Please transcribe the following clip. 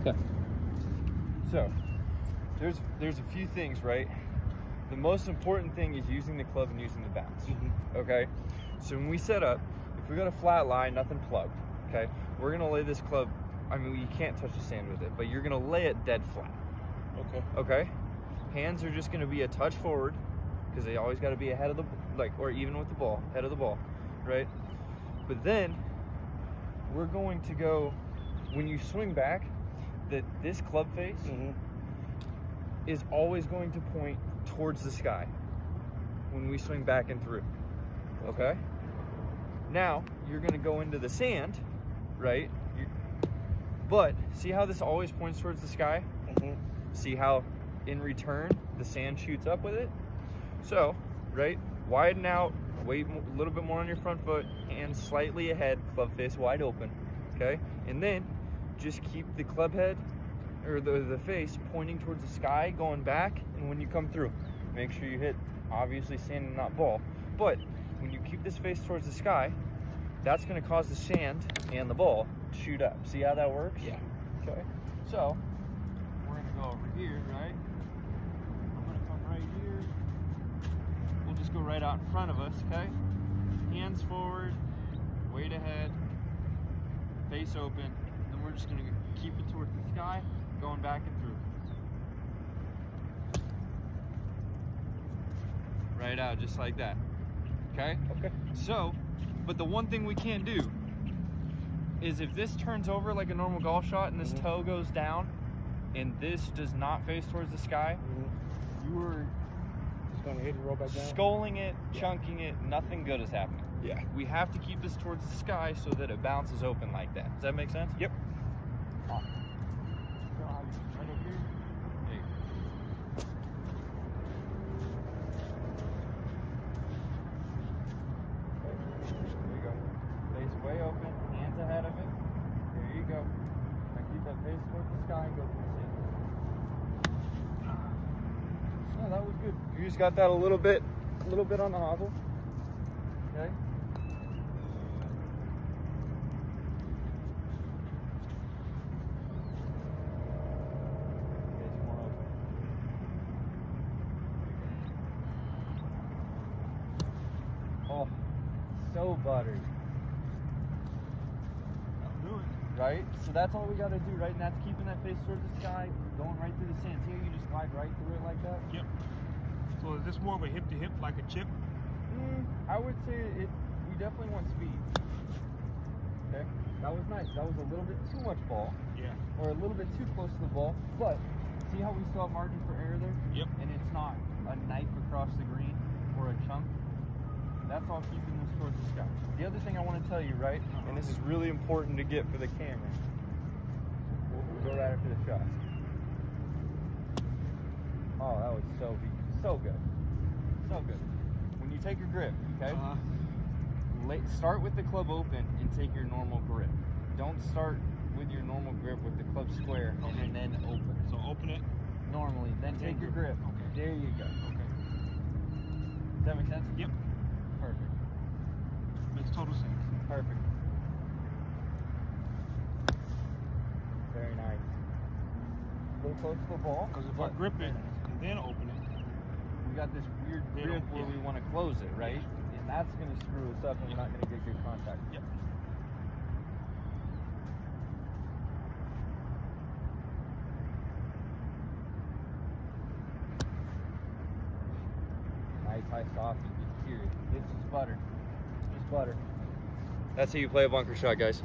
Okay. So, there's there's a few things, right? The most important thing is using the club and using the bounce. Mhm. Okay. So when we set up, if we got a flat line, nothing plugged. Okay. We're gonna lay this club. I mean, you can't touch the sand with it, but you're gonna lay it dead flat. Okay. Okay. Hands are just gonna be a touch forward because they always got to be ahead of the like, or even with the ball, head of the ball, right? But then we're going to go when you swing back. That this club face Mhm. is always going to point towards the sky when we swing back and through. Okay? Now, you're going to go into the sand, right? you but see how this always points towards the sky? Mhm. See how in return the sand shoots up with it? So, right? Widen out, weight a little bit more on your front foot, hands slightly ahead, club face wide open. Okay? And then just keep the club head or the, the face pointing towards the sky, going back, and when you come through, make sure you hit obviously sand and not ball. But when you keep this face towards the sky, that's going to cause the sand and the ball to shoot up. See how that works? Yeah. Okay. So we're going to go over here, right? I'm going to come right here. We'll just go right out in front of us, okay? Hands forward, weight ahead, face open. Just going to keep it towards the sky, going back and through. Right out, just like that. Okay? Okay. So, but the one thing we can't do is if this turns over like a normal golf shot and this Mhm. toe goes down and this does not face towards the sky, Mhm. you are Just gonna hit and roll back down. skulling it, Yeah. chunking it, nothing good is happening. Yeah. We have to keep this towards the sky so that it bounces open like that. Does that make sense? Yep. Got that a little bit, a little bit on the hobble. Okay. Face more open. Oh, so buttery. I'll do it. Right? So that's all we gotta do, right? And that's keeping that face towards the sky, going right through the sand. See how you just glide right through it like that? Yep. So is this more of a hip to hip, like a chip? Mm, I would say it. We definitely want speed. Okay, that was nice. That was a little bit too much ball, Yeah. or a little bit too close to the ball. But see how we still have margin for error there, Yep. and it's not a knife across the green or a chunk. That's all keeping this towards the sky. The other thing I want to tell you, right, and this is really important to get for the camera. We'll, we'll go right after the shot. Oh, that was so so good, so good. When you take your grip, okay. Uh, Late, start with the club open and take your normal grip. Don't start with your normal grip with the club square and then, then open. so open it. Normally, then take your grip. Okay. There you go. Okay. Does that make sense? Yep. Perfect. Makes total sense. Perfect. Very nice. A little close to the ball. Because if I grip it and then open it, we got this weird grip where yeah. we want to close it, right? And that's going to screw us up and we're not going to get good contact. Yep. Nice high soft. Serious. This is butter. Just butter. That's how you play a bunker shot, guys.